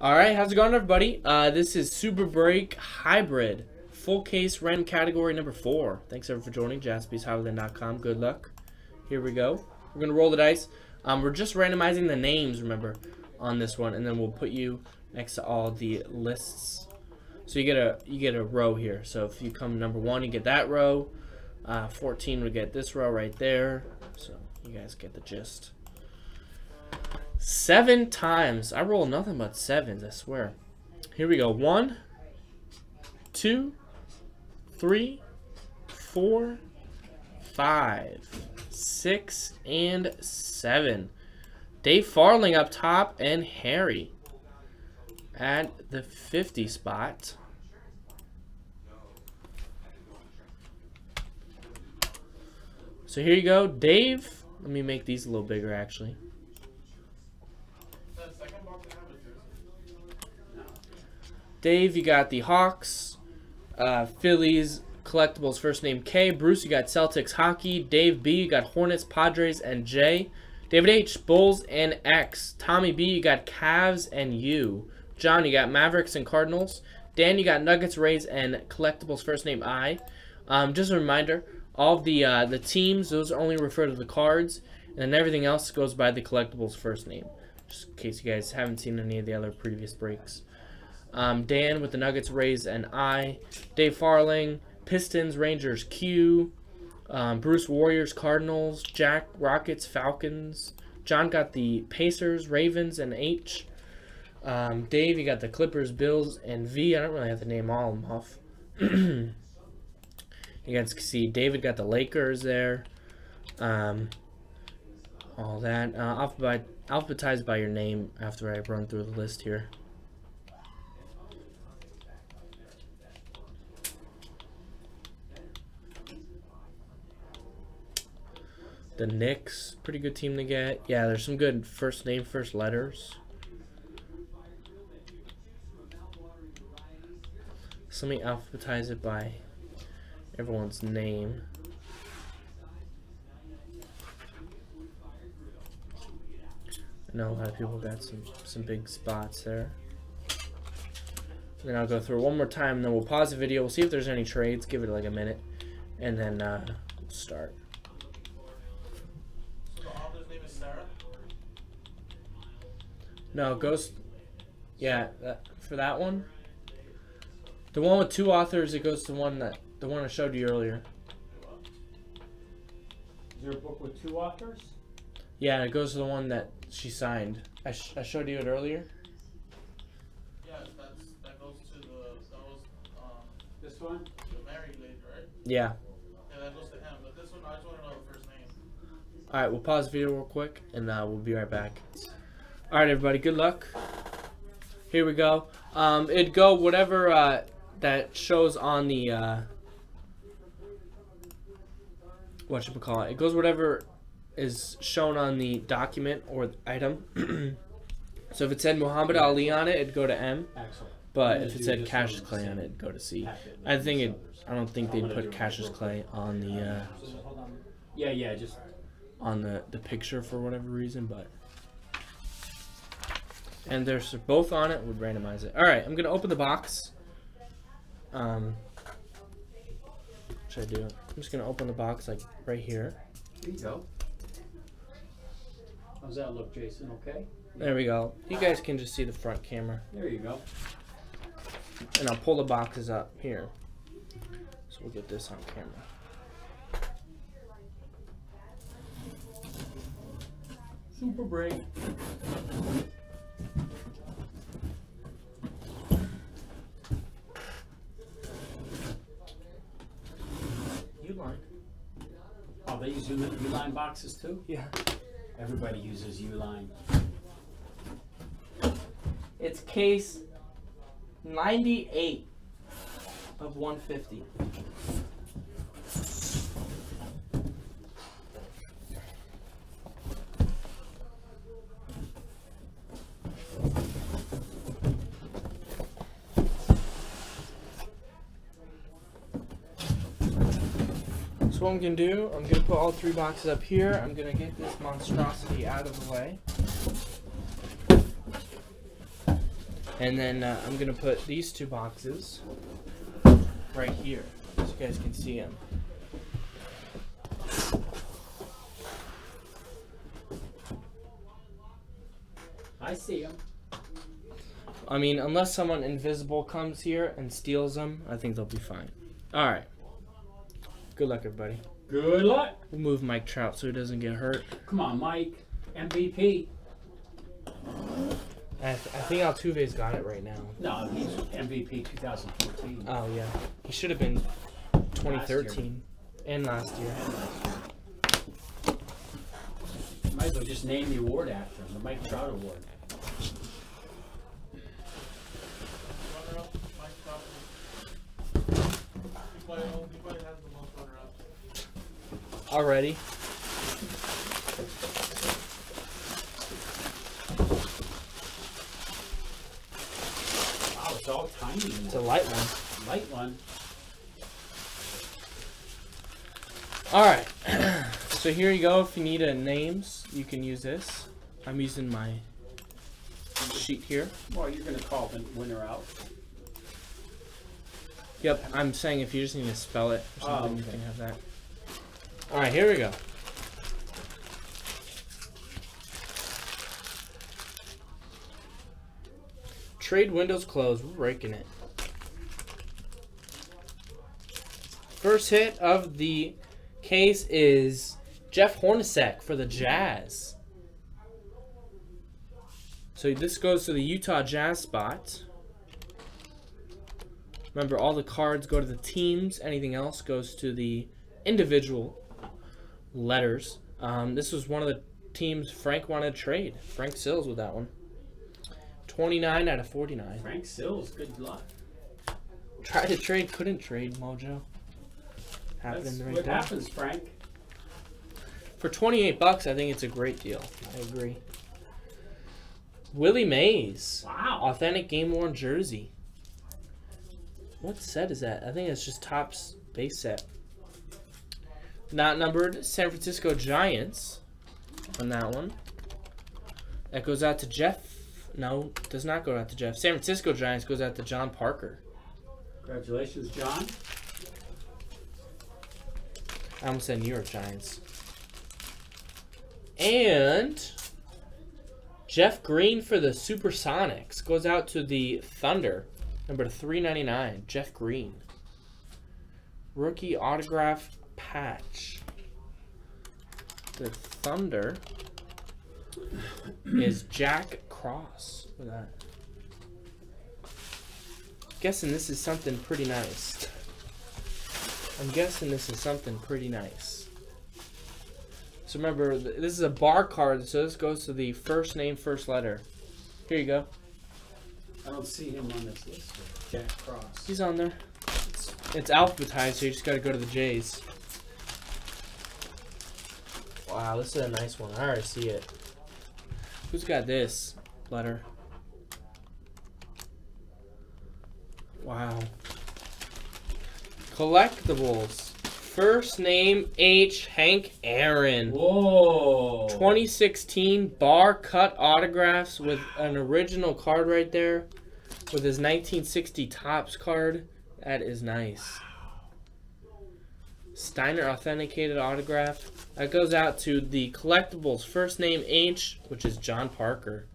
All right, how's it going, everybody? Uh, this is Super Break Hybrid, full case random category number four. Thanks everyone for joining. JaspysHobbyLand.com. Good luck. Here we go. We're gonna roll the dice. Um, we're just randomizing the names, remember, on this one, and then we'll put you next to all the lists. So you get a you get a row here. So if you come number one, you get that row. Uh, 14 would get this row right there. So you guys get the gist. Seven times. I roll nothing but sevens, I swear. Here we go. One, two, three, four, five, six, and seven. Dave Farling up top and Harry at the 50 spot. So here you go, Dave. Let me make these a little bigger, actually. Dave, you got the Hawks, uh, Phillies, Collectibles, first name K. Bruce, you got Celtics Hockey. Dave B, you got Hornets, Padres, and J. David H, Bulls and X. Tommy B, you got Cavs and U. John, you got Mavericks and Cardinals. Dan, you got Nuggets, Rays, and Collectibles, first name I. Um, just a reminder, all the uh, the teams, those only refer to the cards, and then everything else goes by the Collectibles first name. Just in case you guys haven't seen any of the other previous breaks. Um, Dan with the Nuggets, Rays, and I. Dave Farling, Pistons, Rangers, Q. Um, Bruce, Warriors, Cardinals. Jack, Rockets, Falcons. John got the Pacers, Ravens, and H. Um, Dave, you got the Clippers, Bills, and V. I don't really have to name all of them off. you guys can see David got the Lakers there. Um, all that. Uh, alphabet, alphabetized by your name after I run through the list here. The Knicks, pretty good team to get. Yeah, there's some good first name, first letters. So let me alphabetize it by everyone's name. I know a lot of people got some, some big spots there. then I'll go through one more time, and then we'll pause the video. We'll see if there's any trades. Give it like a minute, and then uh, start. No, Ghost. Yeah, that, for that one. The one with two authors, it goes to one that the one I showed you earlier. Is there a book with two authors? Yeah, it goes to the one that she signed. I, sh I showed you it earlier. Yeah, that's that goes to the that was um This one? the married lady, right? Yeah. Yeah, that goes to him. But this one, I just want to know the first name. All right, we'll pause the video real quick, and uh, we'll be right back. All right, everybody, good luck. Here we go. Um, it'd go whatever uh, that shows on the uh, what should we call it? It goes whatever is shown on the document or item. so if it said Muhammad Ali on it, it'd go to M. Excellent. But if it said Cassius Clay on it, it'd go to C. I think it. I don't think they'd put Cassius Clay on the uh, So, hold on. Yeah, yeah, just on the the picture for whatever reason, but. And there's both on it. Would randomize it. All right, I'm gonna open the box. Um, what should I do? I'm just gonna open the box like right here. there you go. How's that look, Jason? Okay. There we go. You guys can just see the front camera, There you go. and I'll pull the boxes up here. So we'll get this on camera. Super break. Uline. Oh, they use U- Uline boxes too? Yeah. Everybody uses Uline. It's case 98 of 150. So what I'm gonna do, I'm gonna put all three boxes up here. I'm gonna get this monstrosity out of the way. And then uh, I'm gonna put these two boxes right here, so you guys can see them. I see them. I mean, unless someone invisible comes here and steals them, I think they'll be fine. All right. Good luck, everybody. Good luck. We'll move Mike Trout so he doesn't get hurt. Come on, Mike. MVP. I, th- I think Altuve's got it right now. No, he's MVP 2014. Oh yeah, he should have been 2013 and last year. Might as well just name the award after him, the Mike Trout Award. Runner up, Mike Trout. He probably, he probably has the most runner ups. Already. Wow, it's all tiny. It's a light one. light one. All right. so here you go. If you need a names, you can use this. I'm using my sheet here. Well, you're gonna call the winner out. Yep, I'm saying if you just need to spell it or Oh, something, you oh, can have that. All right, here we go. Trade windows closed. We're breaking it. First hit of the case is Jeff Hornacek for the Jazz. So this goes to the Utah Jazz spot. Remember, all the cards go to the teams. Anything else goes to the individual letters. Um, this was one of the teams Frank wanted to trade. Frank Sills with that one. 29 out of 49. Frank Sills, good luck. Tried to trade, couldn't trade, Mojo. That's Happened right what there. happens, Frank. For 28 bucks, I think it's a great deal. I agree. Willie Mays. Wow. Authentic game worn jersey. What set is that? I think it's just Topps base set. Not numbered San Francisco Giants on that one. That goes out to Jeff. No, does not go out to Jeff. San Francisco Giants goes out to John Parker. Congratulations, John. I almost said New York Giants. And Jeff Green for the Supersonics goes out to the Thunder, number 399. Jeff Green. Rookie autograph patch. The Thunder is Jack Cross for that. Guessing this is something pretty nice. I'm guessing this is something pretty nice. So remember, this is a bar card, so this goes to the first name, first letter. Here you go. I don't see him on this list. Jack Cross. He's on there. It's, it's alphabetized, so you just gotta go to the J's. Wow, this is a nice one. I already see it. Who's got this letter? Wow. Collectibles. First name H. Hank Aaron. Whoa. 2016 bar cut autographs with an original card right there with his 1960 Topps card that is nice steiner authenticated autograph that goes out to the collectibles first name h which is john parker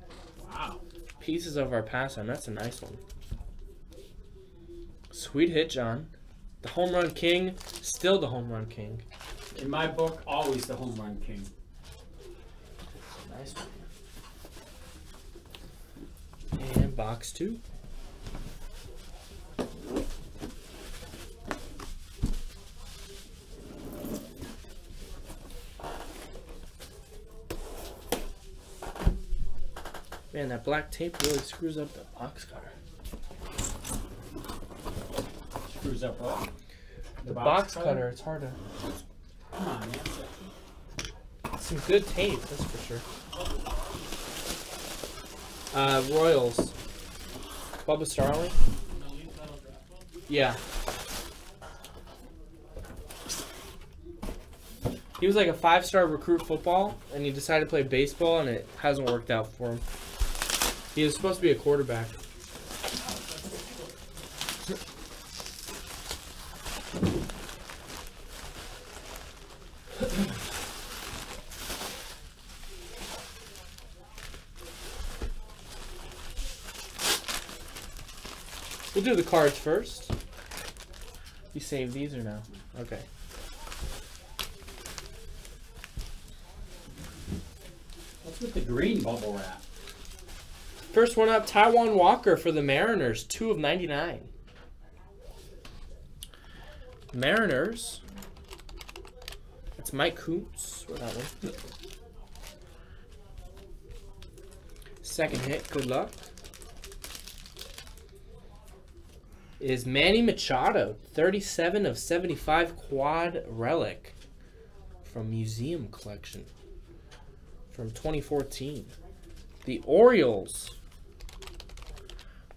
Wow. pieces of our pastime that's a nice one sweet hit john the home run king still the home run king In my book, always the home run king. Nice one. And box two. Man, that black tape really screws up the box cutter. Screws up what? The, box, cutter. it's hard to. Come on, man. Some good tape, that's for sure. Uh, Royals. Bubba Starling? An elite metal draft. Yeah. He was like a five star recruit football, and he decided to play baseball, and it hasn't worked out for him. He is supposed to be a quarterback. We'll do the cards first. You save these or no? Okay. What's with the green bubble wrap? First one up, Taijuan Walker for the Mariners, two of ninety-nine. Mariners. That's Mike Coots for that one. Second hit, good luck. Is Manny Machado, 37 of 75 quad relic from Museum Collection from 2014. The Orioles.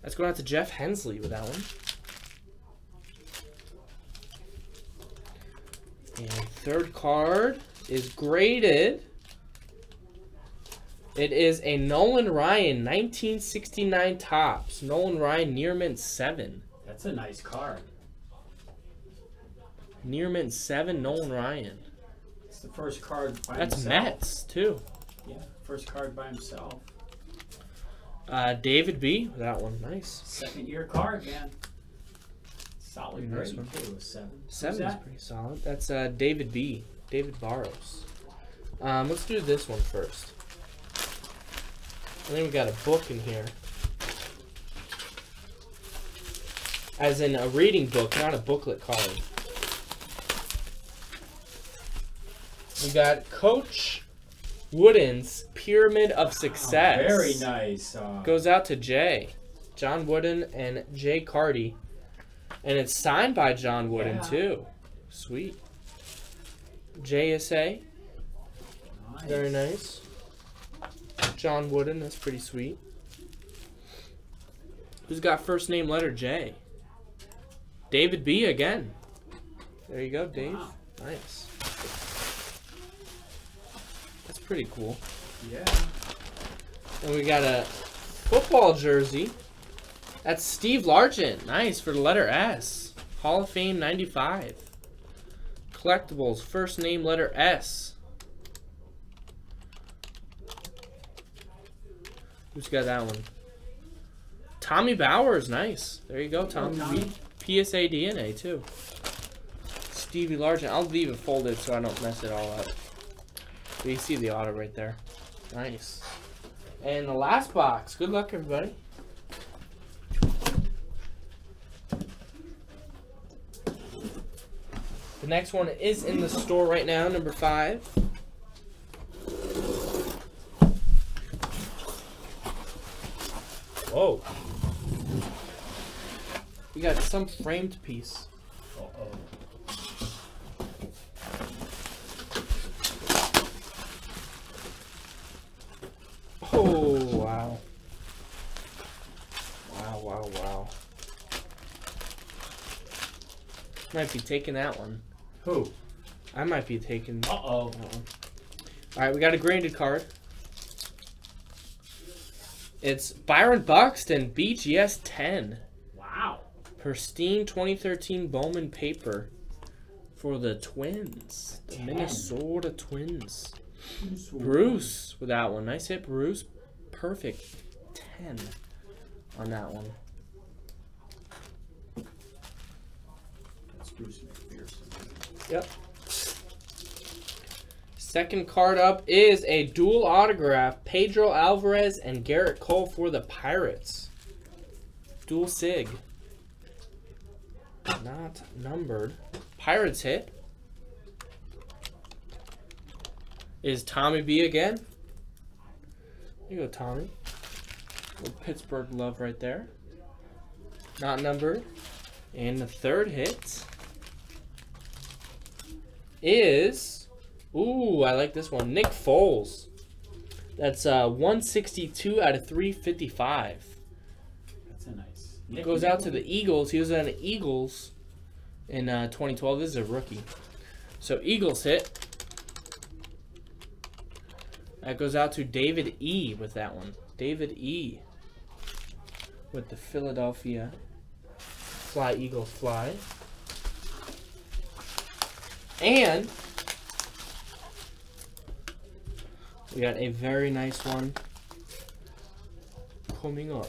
Let's go out to Jeff Hensley with that one. And third card is graded. It is a Nolan Ryan 1969 Topps. Nolan Ryan near mint 7. That's a nice card. Near mint 7 Nolan Ryan. It's the first card by That's himself. Mets too. Yeah, first card by himself. Uh, David B. That one. Nice. Second year card, man. Solid Nice grade one. seven. Seven is pretty solid. That's uh, David B. David Barros. Um, let's do this one first. I think we got a book in here. As in a reading book, not a booklet card. We got Coach Wooden's Pyramid of Success. Oh, very nice. Uh, Goes out to Jay. John Wooden and Jay Carty. And it's signed by John Wooden Yeah. too. Sweet. JSA. nice. Very nice. John Wooden, that's pretty sweet. Who's got first name letter J? David B again. There you go, Dave. Wow. Nice. That's pretty cool. Yeah. And we got a football jersey. That's Steve Largent. Nice for the letter S. Hall of Fame 95. Collectibles, first name letter S. Who's got that one? Tommy Bowers. Nice. There you go, Tommy. Tommy. PSA DNA, too. Stevie Largent. I'll leave it folded so I don't mess it all up. But you see the auto right there. Nice. And the last box. Good luck, everybody. The next one is in the store right now, number five. Whoa. We got some framed piece. Uh-oh. Oh, wow. Wow, wow, wow. Might be taking that one. Who? I might be taking Uh-oh. one. Alright, we got a graded card. It's Byron Buxton, BGS 10. Wow. Pristine 2013 Bowman paper for the Twins. The 10. Minnesota Twins. Who? Bruce with that one. Nice hit, Bruce. Perfect. 10 on that one. That's Bruce McPherson. Yep. Second card up is a dual autograph. Pedro Alvarez and Gerrit Cole for the Pirates. Dual sig. Not numbered. Pirates hit. Is Tommy B again? There you go, Tommy. Little Pittsburgh love right there. Not numbered. And the third hit is ooh, I like this one. Nick Foles. That's uh 162 out of 355. That's a nice. It goes out to the Eagles. He was on the Eagles in uh, 2012. This is a rookie. So Eagles hit. That goes out to David E with that one. David E with the Philadelphia Fly Eagles Fly. And we got a very nice one coming up.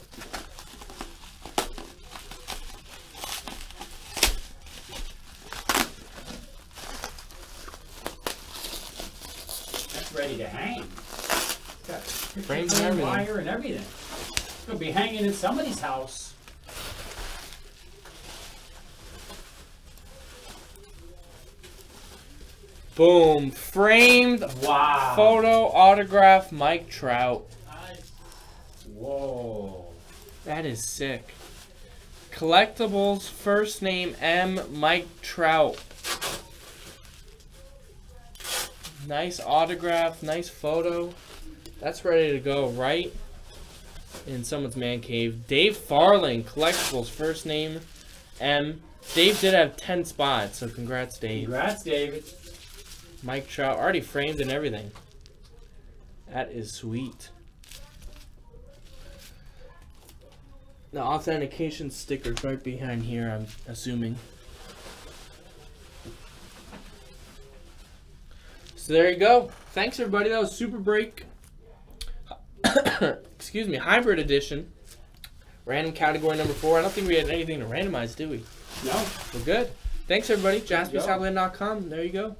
That's ready to hang. Got frames and everything. Wire and everything. It'll be hanging in somebody's house. Boom. Framed Wow. photo autograph Mike Trout. Whoa. That is sick. Collectibles first name M Mike Trout. Nice autograph, nice photo. That's ready to go right in someone's man cave. Dave Farling, collectibles first name M. Dave did have 10 spots, so congrats, Dave. Congrats, David. Mike Trout already framed and everything. That is sweet. The authentication sticker's right behind here, I'm assuming. So there you go. Thanks everybody. That was Super Break. Excuse me, hybrid edition. Random category number four. I don't think we had anything to randomize, do we? No. We're good. Thanks everybody. There you go. JaspysOutland.com. There you go.